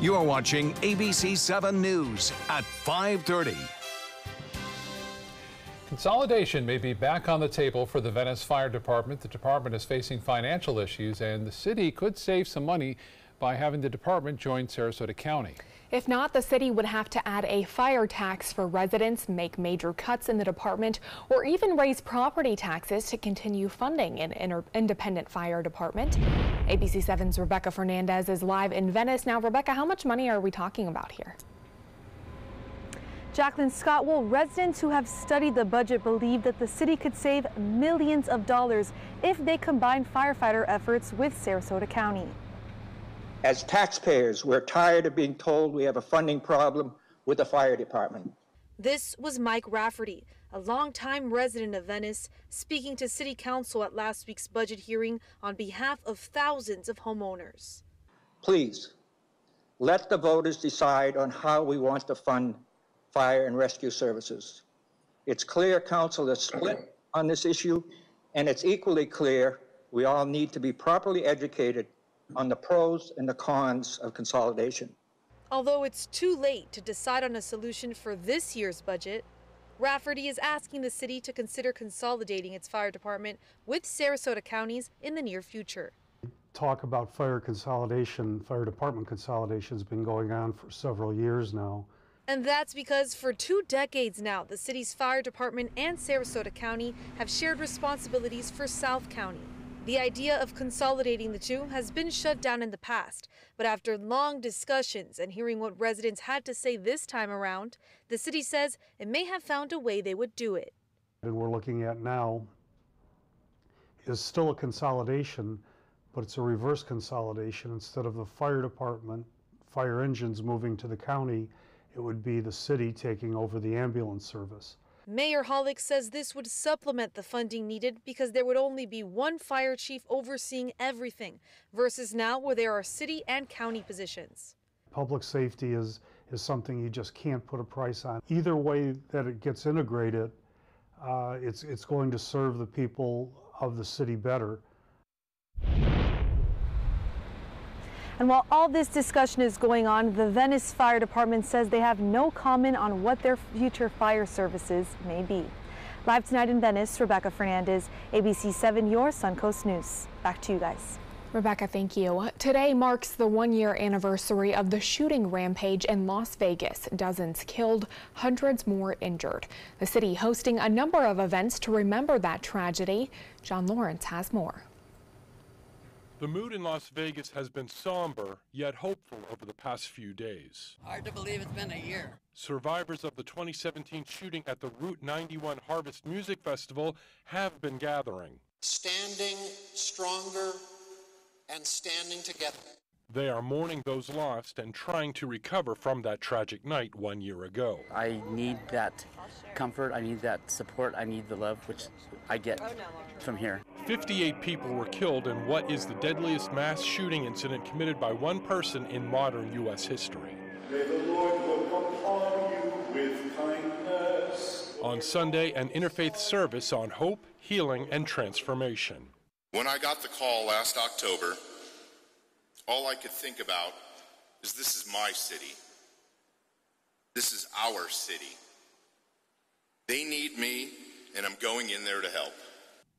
You're watching ABC 7 News at 530. Consolidation may be back on the table for the Venice Fire Department. The department is facing financial issues, and the city could save some money by having the department join Sarasota County. If not, the city would have to add a fire tax for residents, make major cuts in the department, or even raise property taxes to continue funding an independent fire department. ABC 7's Rebecca Fernandez is live in Venice. Now, Rebecca, how much money are we talking about here? Jacqueline Scott, well, residents who have studied the budget believe that the city could save millions of dollars if they combine firefighter efforts with Sarasota County. As taxpayers, we're tired of being told we have a funding problem with the fire department. This was Mike Rafferty, a longtime resident of Venice, speaking to City Council at last week's budget hearing on behalf of thousands of homeowners. Please, let the voters decide on how we want to fund fire and rescue services. It's clear council is split on this issue, and it's equally clear we all need to be properly educated on the pros and the cons of consolidation. Although it's too late to decide on a solution for this year's budget, Rafferty is asking the city to consider consolidating its fire department with Sarasota County's in the near future. Talk about fire consolidation, fire department consolidation has been going on for several years now. And that's because for two decades now, the city's fire department and Sarasota County have shared responsibilities for South County. The idea of consolidating the two has been shut down in the past, but after long discussions and hearing what residents had to say this time around, the city says it may have found a way they would do it. And we're looking at now is still a consolidation, but it's a reverse consolidation. Instead of the fire department, fire engines moving to the county, it would be the city taking over the ambulance service. Mayor Holic says this would supplement the funding needed because there would only be one fire chief overseeing everything, versus now where there are city and county positions. Public safety is, is something you just can't put a price on. Either way that it gets integrated, uh, it's, it's going to serve the people of the city better. And while all this discussion is going on, the Venice Fire Department says they have no comment on what their future fire services may be. Live tonight in Venice, Rebecca Fernandez, ABC 7, your Suncoast News. Back to you guys. Rebecca, thank you. Today marks the one year anniversary of the shooting rampage in Las Vegas. Dozens killed, hundreds more injured. The city hosting a number of events to remember that tragedy. John Lawrence has more. The mood in Las Vegas has been somber, yet hopeful over the past few days. Hard to believe it's been a year. Survivors of the 2017 shooting at the Route 91 Harvest Music Festival have been gathering. Standing stronger and standing together. They are mourning those lost and trying to recover from that tragic night one year ago. I need that comfort, I need that support, I need the love, which I get from here. 58 people were killed in what is the deadliest mass shooting incident committed by one person in modern U.S. history. May the Lord look upon you with kindness. On Sunday, an interfaith service on hope, healing, and transformation. When I got the call last October, all I could think about is this is my city. This is our city. They need me, and I'm going in there to help.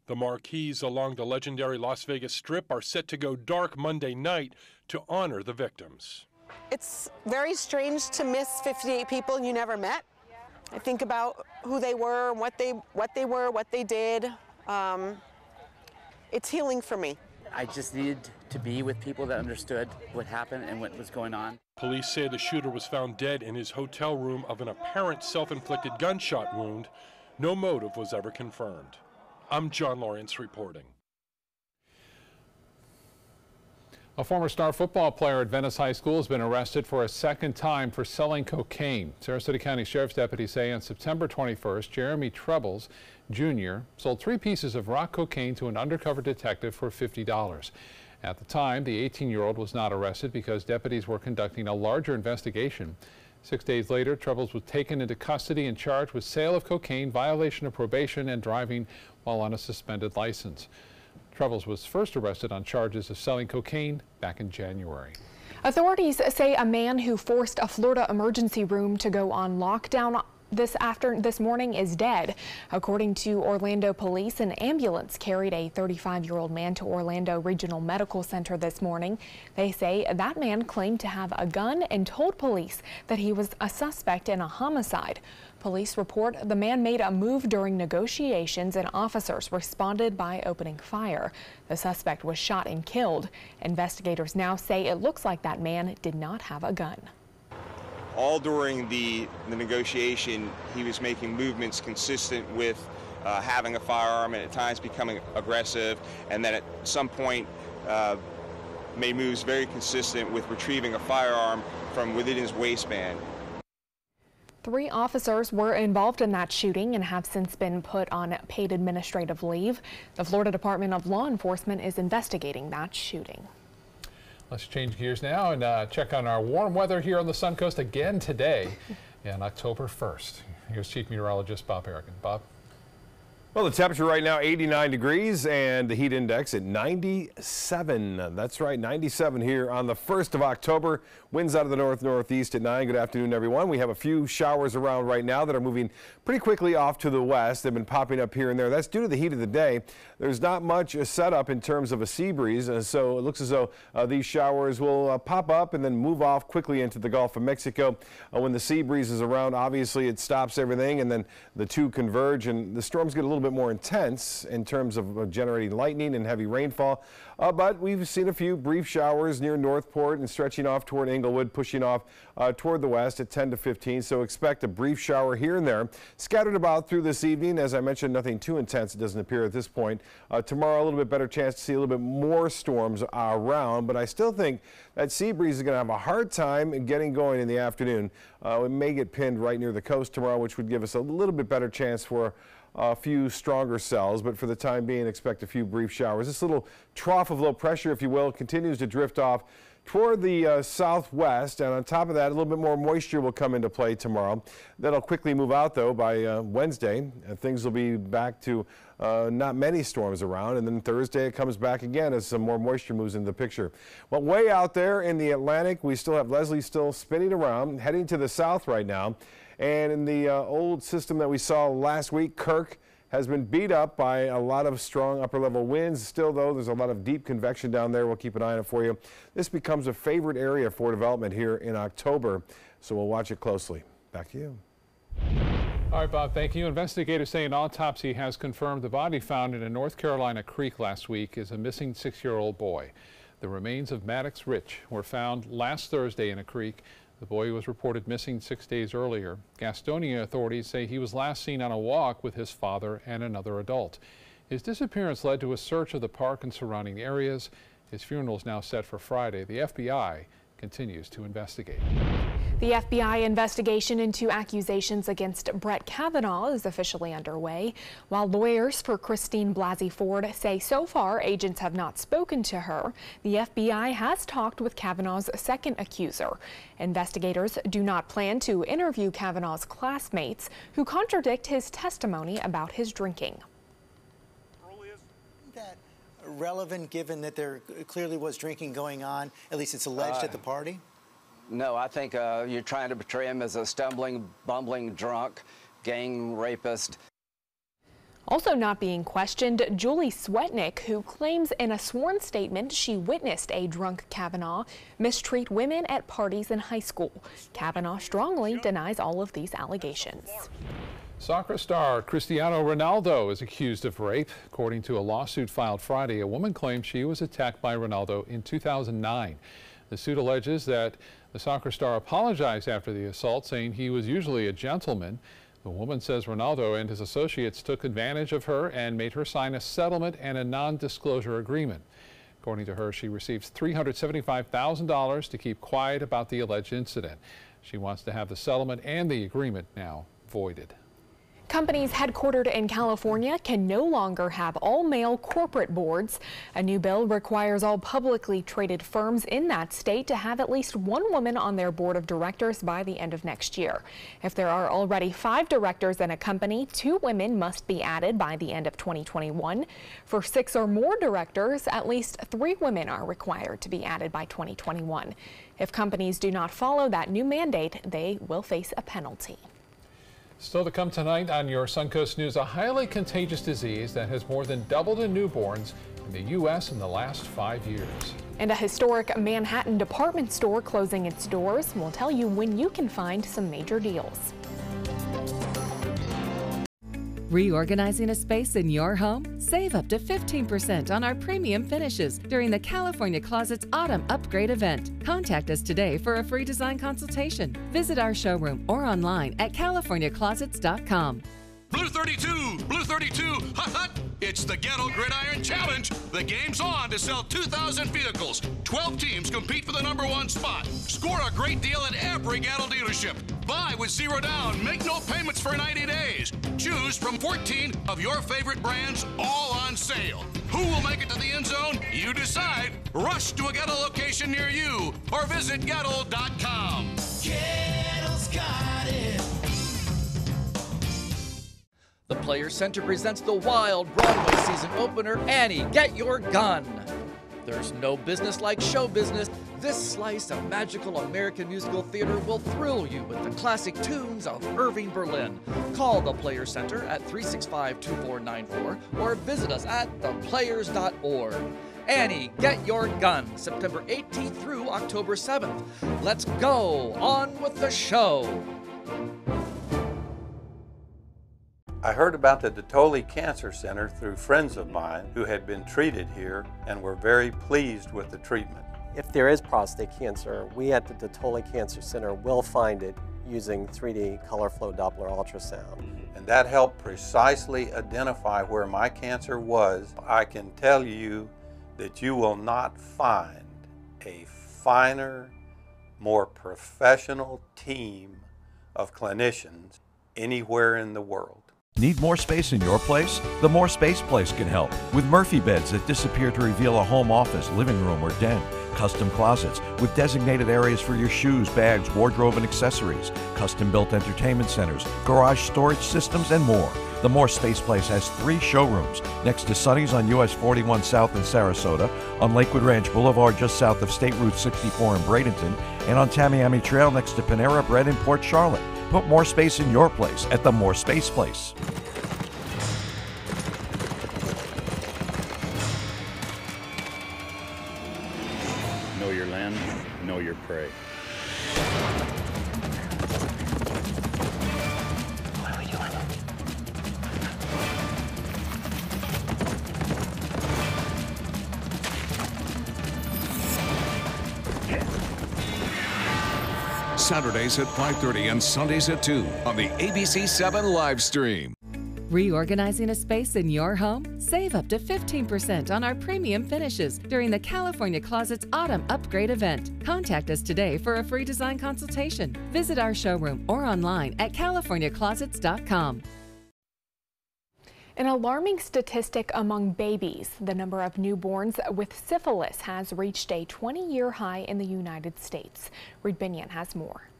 The marquees along the legendary Las Vegas Strip are set to go dark Monday night to honor the victims. It's very strange to miss 58 people you never met. I think about who they were, what they, what they were, what they did. Um, it's healing for me. I just needed to be with people that understood what happened and what was going on. Police say the shooter was found dead in his hotel room of an apparent self-inflicted gunshot wound. No motive was ever confirmed. I'm John Lawrence reporting. A former star football player at Venice High School has been arrested for a second time for selling cocaine. Sarasota County Sheriff's deputies say on September 21st, Jeremy Trebles Jr. sold three pieces of rock cocaine to an undercover detective for $50. At the time, the 18-year-old was not arrested because deputies were conducting a larger investigation. Six days later, Trebles was taken into custody and charged with sale of cocaine, violation of probation, and driving while on a suspended license. Trebles was first arrested on charges of selling cocaine back in January. Authorities say a man who forced a Florida emergency room to go on lockdown this after this morning is dead. According to Orlando police, an ambulance carried a 35-year-old man to Orlando Regional Medical Center this morning. They say that man claimed to have a gun and told police that he was a suspect in a homicide. Police report the man made a move during negotiations and officers responded by opening fire. The suspect was shot and killed. Investigators now say it looks like that man did not have a gun all during the, the negotiation, he was making movements consistent with uh, having a firearm and at times becoming aggressive, and then at some point uh, made moves very consistent with retrieving a firearm from within his waistband. Three officers were involved in that shooting and have since been put on paid administrative leave. The Florida Department of Law Enforcement is investigating that shooting. Let's change gears now and uh, check on our warm weather here on the Sun Coast again today on October 1st. Here's Chief Meteorologist Bob Harrigan. Bob. Well, the temperature right now 89 degrees and the heat index at 97. That's right, 97 here on the 1st of October. Winds out of the north northeast at 9. Good afternoon, everyone. We have a few showers around right now that are moving pretty quickly off to the west. They've been popping up here and there. That's due to the heat of the day. There's not much setup in terms of a sea breeze, so it looks as though uh, these showers will uh, pop up and then move off quickly into the Gulf of Mexico. Uh, when the sea breeze is around, obviously it stops everything and then the two converge and the storms get a little bit more intense in terms of generating lightning and heavy rainfall. Uh, but we've seen a few brief showers near Northport and stretching off toward Englewood, pushing off uh, toward the west at 10 to 15. So expect a brief shower here and there. Scattered about through this evening. As I mentioned, nothing too intense, it doesn't appear at this point. Uh, tomorrow, a little bit better chance to see a little bit more storms around, but I still think that sea breeze is going to have a hard time getting going in the afternoon. Uh, it may get pinned right near the coast tomorrow, which would give us a little bit better chance for a few stronger cells, but for the time being, expect a few brief showers. This little trough of low pressure, if you will, continues to drift off toward the uh, southwest, and on top of that, a little bit more moisture will come into play tomorrow. That'll quickly move out, though, by uh, Wednesday. and things will be back to uh, not many storms around, and then Thursday it comes back again as some more moisture moves into the picture. Well, way out there in the Atlantic, we still have Leslie still spinning around, heading to the south right now. And in the uh, old system that we saw last week, Kirk has been beat up by a lot of strong upper level winds. Still, though, there's a lot of deep convection down there. We'll keep an eye on it for you. This becomes a favorite area for development here in October, so we'll watch it closely. Back to you. All right, Bob, thank you. Investigators say an autopsy has confirmed the body found in a North Carolina creek last week is a missing six-year-old boy. The remains of Maddox Ritch were found last Thursday in a creek the boy was reported missing six days earlier. Gastonia authorities say he was last seen on a walk with his father and another adult. His disappearance led to a search of the park and surrounding areas. His funeral is now set for Friday. The FBI continues to investigate. The FBI investigation into accusations against Brett Kavanaugh is officially underway, while lawyers for Christine Blasey Ford say so far agents have not spoken to her. The FBI has talked with Kavanaugh's second accuser. Investigators do not plan to interview Kavanaugh's classmates who contradict his testimony about his drinking. Relevant given that there clearly was drinking going on, at least it's alleged uh, at the party? No, I think uh, you're trying to portray him as a stumbling, bumbling drunk, gang rapist. Also not being questioned, Julie Swetnick, who claims in a sworn statement she witnessed a drunk Kavanaugh mistreat women at parties in high school. Kavanaugh strongly denies all of these allegations. Soccer star Cristiano Ronaldo is accused of rape. According to a lawsuit filed Friday, a woman claims she was attacked by Ronaldo in 2009. The suit alleges that the soccer star apologized after the assault, saying he was usually a gentleman. The woman says Ronaldo and his associates took advantage of her and made her sign a settlement and a non-disclosure agreement. According to her, she receives $375,000 to keep quiet about the alleged incident. She wants to have the settlement and the agreement now voided. Companies headquartered in California can no longer have all-male corporate boards. A new bill requires all publicly traded firms in that state to have at least one woman on their board of directors by the end of next year. If there are already five directors in a company, two women must be added by the end of 2021. For six or more directors, at least three women are required to be added by 2021. If companies do not follow that new mandate, they will face a penalty. Still to come tonight on your Suncoast News, a highly contagious disease that has more than doubled in newborns in the U.S. in the last five years. And a historic Manhattan department store closing its doors. We'll tell you when you can find some major deals. Reorganizing a space in your home? Save up to 15% on our premium finishes during the California Closets Autumn Upgrade event. Contact us today for a free design consultation. Visit our showroom or online at californiaclosets.com. Blue 32, Blue 32, hut hut. It's the Gettel Gridiron Challenge. The game's on to sell 2,000 vehicles. 12 teams compete for the number one spot. Score a great deal at every Gettel dealership. Buy with zero down. Make no payments for 90 days. Choose from 14 of your favorite brands, all on sale. Who will make it to the end zone? You decide. Rush to a Gettel location near you or visit Gettel.com. Gettel's got it. The Players Center presents the wild Broadway season opener, Annie, Get Your Gun. There's no business like show business. This slice of magical American musical theater will thrill you with the classic tunes of Irving Berlin. Call the Players Center at 365 2494 or visit us at theplayers.org. Annie, Get Your Gun, September 18th through October 7th. Let's go! On with the show! I heard about the Dattoli Cancer Center through friends of mine who had been treated here and were very pleased with the treatment. If there is prostate cancer, we at the Dattoli Cancer Center will find it using 3D color flow Doppler ultrasound. Mm-hmm. And that helped precisely identify where my cancer was. I can tell you that you will not find a finer, more professional team of clinicians anywhere in the world. Need more space in your place? The More Space Place can help with Murphy beds that disappear to reveal a home office, living room, or den. Custom closets with designated areas for your shoes, bags, wardrobe, and accessories. Custom built entertainment centers, garage storage systems, and more. The More Space Place has three showrooms next to Sunny's on US 41 South in Sarasota, on Lakewood Ranch Boulevard just south of State Route 64 in Bradenton, and on Tamiami Trail next to Panera Bread in Port Charlotte. Put more space in your place at the More Space Place. Know your land, know your prey. Saturdays at 5:30 and Sundays at 2 on the ABC 7 live stream. Reorganizing a space in your home? Save up to 15% on our premium finishes during the California Closets Autumn Upgrade event. Contact us today for a free design consultation. Visit our showroom or online at californiaclosets.com. An alarming statistic among babies. The number of newborns with syphilis has reached a 20-year high in the United States. Reed Binion has more.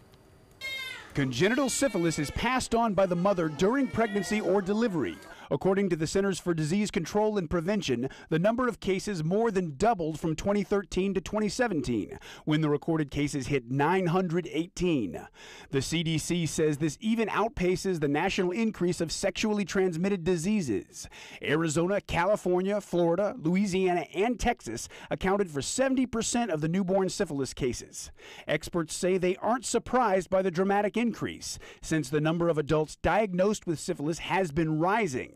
Congenital syphilis is passed on by the mother during pregnancy or delivery. According to the Centers for Disease Control and Prevention, the number of cases more than doubled from 2013 to 2017, when the recorded cases hit 918. The CDC says this even outpaces the national increase of sexually transmitted diseases. Arizona, California, Florida, Louisiana, and Texas accounted for 70% of the newborn syphilis cases. Experts say they aren't surprised by the dramatic increase, since the number of adults diagnosed with syphilis has been rising.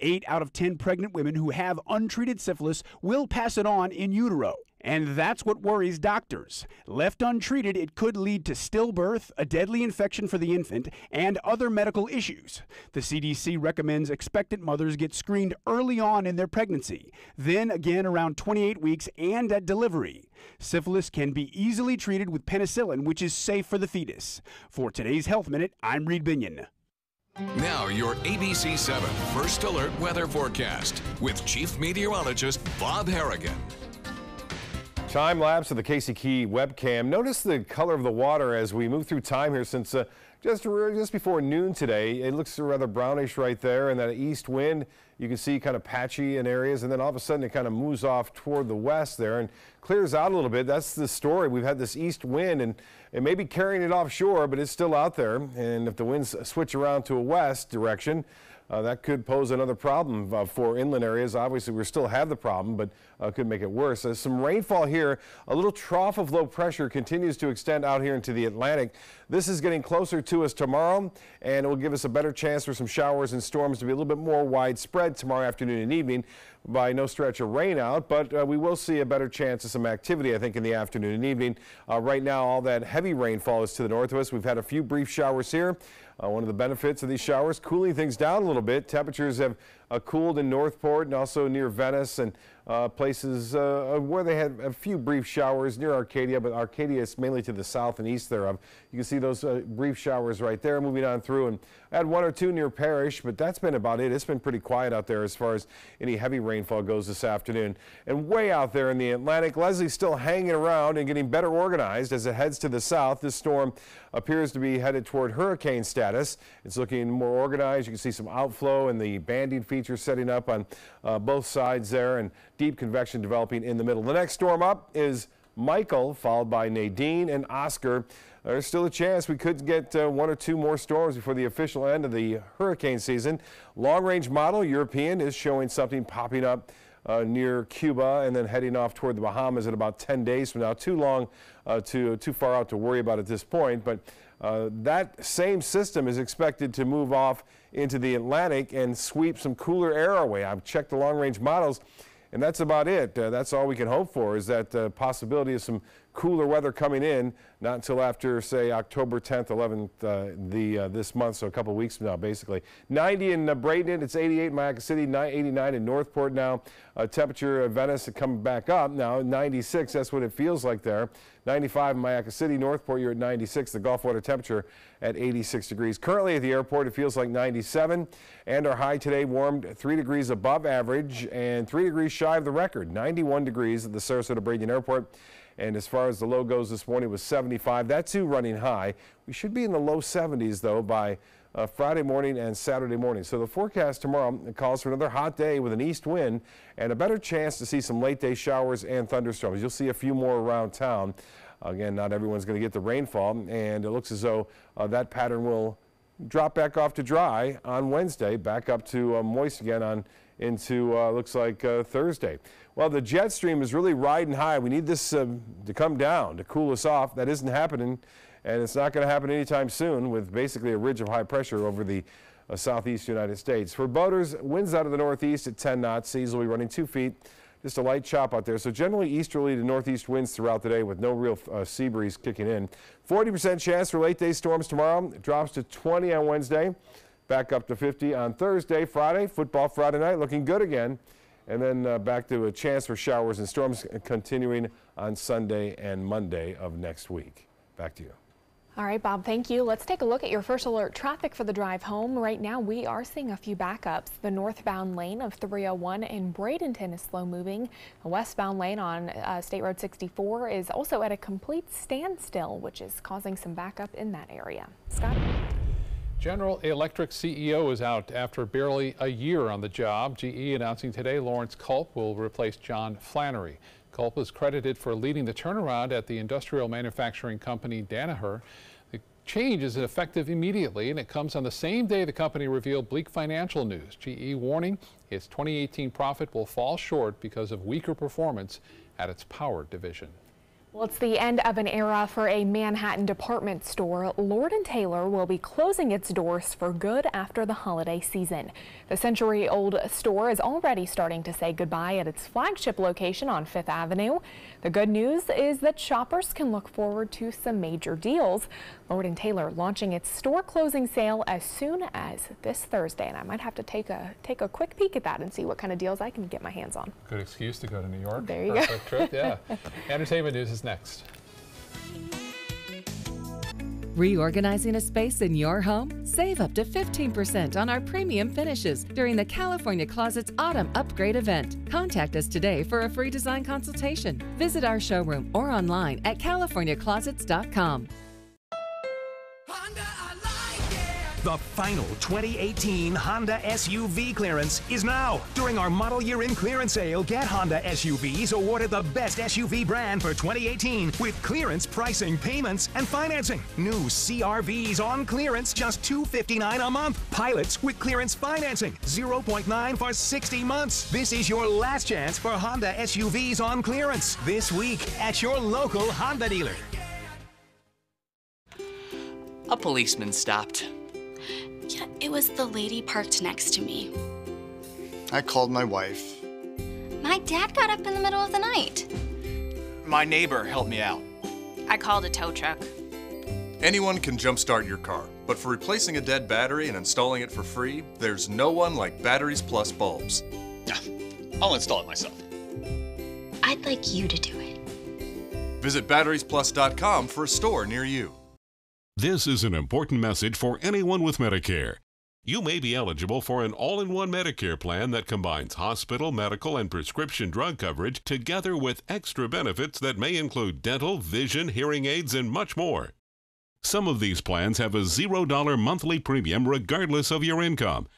Eight out of 10 pregnant women who have untreated syphilis will pass it on in utero. And that's what worries doctors. Left untreated, it could lead to stillbirth, a deadly infection for the infant, and other medical issues. The CDC recommends expectant mothers get screened early on in their pregnancy, then again around 28 weeks and at delivery. Syphilis can be easily treated with penicillin, which is safe for the fetus. For today's Health Minute, I'm Reed Binion. Now, your ABC 7 First Alert Weather Forecast with Chief Meteorologist Bob Harrigan. Time lapse of the Key webcam. Notice the color of the water as we move through time here since uh, just, just before noon today. It looks rather brownish right there and that east wind you can see kind of patchy in areas and then all of a sudden it kind of moves off toward the west there and clears out a little bit. That's the story. We've had this east wind and it may be carrying it offshore but it's still out there and if the winds switch around to a west direction uh, that could pose another problem uh, for inland areas. Obviously, we still have the problem, but uh, could make it worse. Uh, some rainfall here. A little trough of low pressure continues to extend out here into the Atlantic. This is getting closer to us tomorrow, and it will give us a better chance for some showers and storms to be a little bit more widespread tomorrow afternoon and evening. By no stretch of rain out, but uh, we will see a better chance of some activity, I think, in the afternoon and evening. Uh, right now, all that heavy rainfall is to the north of us. We've had a few brief showers here. Uh, one of the benefits of these showers, cooling things down a little bit. Temperatures have uh, cooled in Northport and also near Venice and uh, places uh, where they had a few brief showers near Arcadia, but Arcadia is mainly to the south and east thereof. You can see those uh, brief showers right there moving on through and I had one or two near Parrish, but that's been about it. It's been pretty quiet out there as far as any heavy rainfall goes this afternoon. And way out there in the Atlantic, Leslie's still hanging around and getting better organized as it heads to the south. This storm appears to be headed toward hurricane status. It's looking more organized. You can see some outflow and the banding feature setting up on uh, both sides there and deep convection developing in the middle. The next storm up is Michael, followed by Nadine and Oscar. There's still a chance we could get uh, one or two more storms before the official end of the hurricane season. Long range model European is showing something popping up uh, near Cuba and then heading off toward the Bahamas in about 10 days from now. Too long, uh, to, too far out to worry about at this point, but uh, that same system is expected to move off into the Atlantic and sweep some cooler air away. I've checked the long range models. And that's about it. Uh, that's all we can hope for is that uh, possibility of some cooler weather coming in, not until after, say, October 10th, 11th, uh, the, uh, this month, so a couple weeks from now, basically. 90 in uh, Bradenton, it's 88 in Myakka City, 89 in Northport now. Uh, temperature of Venice coming back up now, 96, that's what it feels like there. 95 in Myakka City, Northport, you're at 96. The Gulf water temperature at 86 degrees. Currently at the airport, it feels like 97, and our high today warmed 3 degrees above average and 3 degrees shy of the record, 91 degrees at the Sarasota Bradenton Airport. And as far as the low goes this morning was 75. That too running high. We should be in the low 70s though by uh, Friday morning and Saturday morning. So the forecast tomorrow calls for another hot day with an east wind and a better chance to see some late day showers and thunderstorms. You'll see a few more around town. Again, not everyone's going to get the rainfall, and it looks as though uh, that pattern will drop back off to dry on Wednesday, back up to uh, moist again on into uh, looks like uh, Thursday. Well, the jet stream is really riding high. We need this uh, to come down to cool us off. That isn't happening, and it's not going to happen anytime soon with basically a ridge of high pressure over the uh, southeast United States. For boaters, winds out of the northeast at 10 knots. Seas will be running two feet. Just a light chop out there. So generally easterly to northeast winds throughout the day with no real uh, sea breeze kicking in. 40% chance for late day storms tomorrow. It drops to 20 on Wednesday. Back up to 50 on Thursday. Friday, football Friday night, looking good again. And then uh, back to a chance for showers and storms continuing on Sunday and Monday of next week. Back to you. All right, Bob, thank you. Let's take a look at your first alert traffic for the drive home. Right now, we are seeing a few backups. The northbound lane of 301 in Bradenton is slow moving. The westbound lane on uh, State Road 64 is also at a complete standstill, which is causing some backup in that area. Scott? General Electric CEO is out after barely a year on the job. GE announcing today Lawrence Culp will replace John Flannery. Culp is credited for leading the turnaround at the industrial manufacturing company Danaher. The change is effective immediately and it comes on the same day the company revealed bleak financial news. GE warning its 2018 profit will fall short because of weaker performance at its power division. Well, it's the end of an era for a Manhattan department store. Lord & Taylor will be closing its doors for good after the holiday season. The century-old store is already starting to say goodbye at its flagship location on Fifth Avenue. The good news is that shoppers can look forward to some major deals. Lord & Taylor launching its store closing sale as soon as this Thursday, and I might have to take a take a quick peek at that and see what kind of deals I can get my hands on. Good excuse to go to New York. There you Perfect go. trip, yeah. Entertainment news is next. Reorganizing a space in your home? Save up to 15% on our premium finishes during the California Closets Autumn Upgrade event. Contact us today for a free design consultation. Visit our showroom or online at californiaclosets.com. The final 2018 Honda SUV clearance is now. During our model year in clearance sale, get Honda SUVs awarded the best SUV brand for 2018 with clearance pricing, payments, and financing. New CRVs on clearance just 259 a month. Pilots with clearance financing, 0.9 for 60 months. This is your last chance for Honda SUVs on clearance this week at your local Honda dealer. A policeman stopped. Yeah, it was the lady parked next to me. I called my wife. My dad got up in the middle of the night. My neighbor helped me out. I called a tow truck. Anyone can jumpstart your car, but for replacing a dead battery and installing it for free, there's no one like Batteries Plus bulbs. I'll install it myself. I'd like you to do it. Visit batteriesplus.com for a store near you. This is an important message for anyone with Medicare. You may be eligible for an all in one Medicare plan that combines hospital, medical, and prescription drug coverage together with extra benefits that may include dental, vision, hearing aids, and much more. Some of these plans have a $0 monthly premium regardless of your income.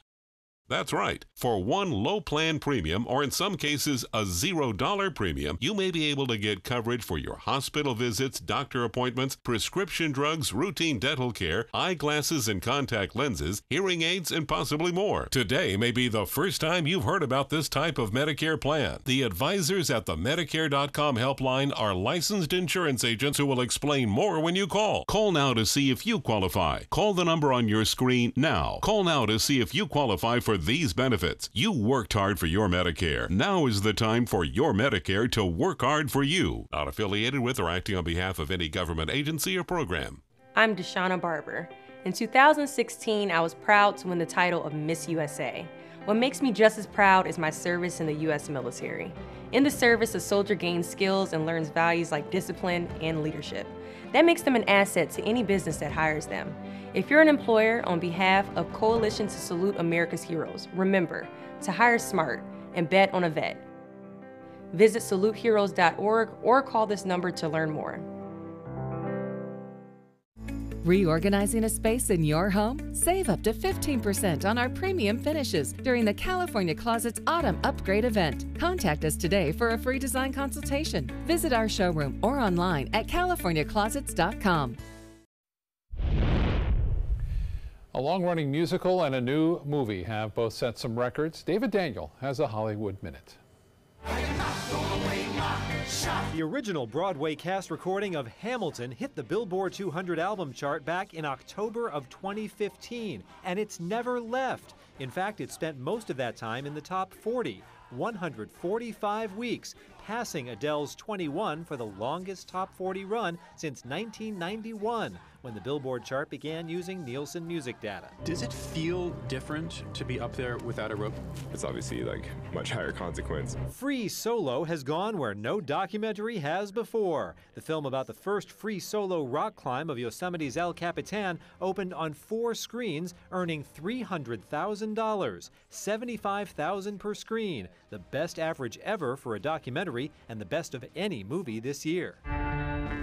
That's right. For one low plan premium, or in some cases a $0 premium, you may be able to get coverage for your hospital visits, doctor appointments, prescription drugs, routine dental care, eyeglasses and contact lenses, hearing aids, and possibly more. Today may be the first time you've heard about this type of Medicare plan. The advisors at the Medicare.com helpline are licensed insurance agents who will explain more when you call. Call now to see if you qualify. Call the number on your screen now. Call now to see if you qualify for these benefits. You worked hard for your Medicare. Now is the time for your Medicare to work hard for you. Not affiliated with or acting on behalf of any government agency or program. I'm Deshauna Barber. In 2016, I was proud to win the title of Miss USA. What makes me just as proud is my service in the U.S. military. In the service, a soldier gains skills and learns values like discipline and leadership. That makes them an asset to any business that hires them. If you're an employer on behalf of Coalition to Salute America's Heroes, remember to hire smart and bet on a vet. Visit saluteheroes.org or call this number to learn more. Reorganizing a space in your home? Save up to 15% on our premium finishes during the California Closets Autumn Upgrade event. Contact us today for a free design consultation. Visit our showroom or online at californiaclosets.com. A long running musical and a new movie have both set some records. David Daniel has a Hollywood Minute. The original Broadway cast recording of Hamilton hit the Billboard 200 album chart back in October of 2015, and it's never left. In fact, it spent most of that time in the top 40, 145 weeks, passing Adele's 21 for the longest top 40 run since 1991 when the Billboard chart began using Nielsen music data. Does it feel different to be up there without a rope? It's obviously like much higher consequence. Free Solo has gone where no documentary has before. The film about the first free solo rock climb of Yosemite's El Capitan opened on four screens, earning $300,000, 75,000 per screen, the best average ever for a documentary and the best of any movie this year.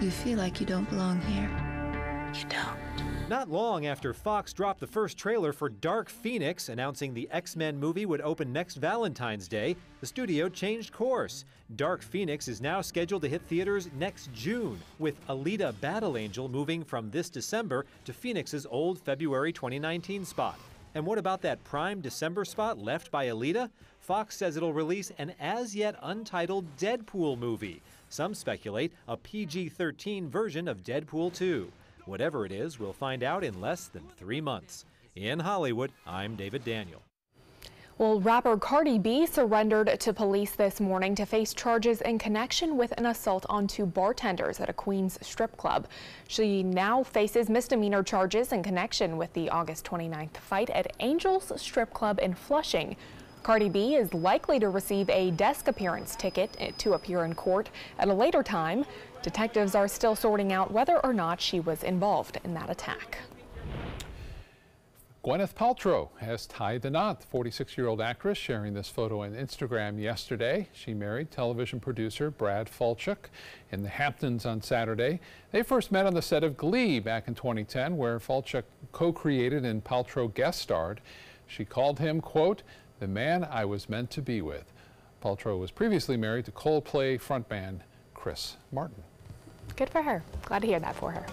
You feel like you don't belong here. You don't. Not long after Fox dropped the first trailer for Dark Phoenix, announcing the X Men movie would open next Valentine's Day, the studio changed course. Dark Phoenix is now scheduled to hit theaters next June, with Alita Battle Angel moving from this December to Phoenix's old February 2019 spot. And what about that prime December spot left by Alita? Fox says it'll release an as yet untitled Deadpool movie. Some speculate a PG 13 version of Deadpool 2. Whatever it is, we'll find out in less than three months. In Hollywood, I'm David Daniel. Well, rapper Cardi B surrendered to police this morning to face charges in connection with an assault on two bartenders at a Queens strip club. She now faces misdemeanor charges in connection with the August 29th fight at Angels Strip Club in Flushing. Cardi B is likely to receive a desk appearance ticket to appear in court at a later time. Detectives are still sorting out whether or not she was involved in that attack. Gwyneth Paltrow has tied the knot. The 46-year-old actress sharing this photo on Instagram yesterday. She married television producer Brad Falchuk in the Hamptons on Saturday. They first met on the set of Glee back in 2010, where Falchuk co-created and Paltrow guest starred. She called him, quote, the man I was meant to be with. Paltrow was previously married to Coldplay frontman Chris Martin. Good for her. Glad to hear that for her.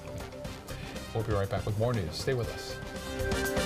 We'll be right back with more news. Stay with us.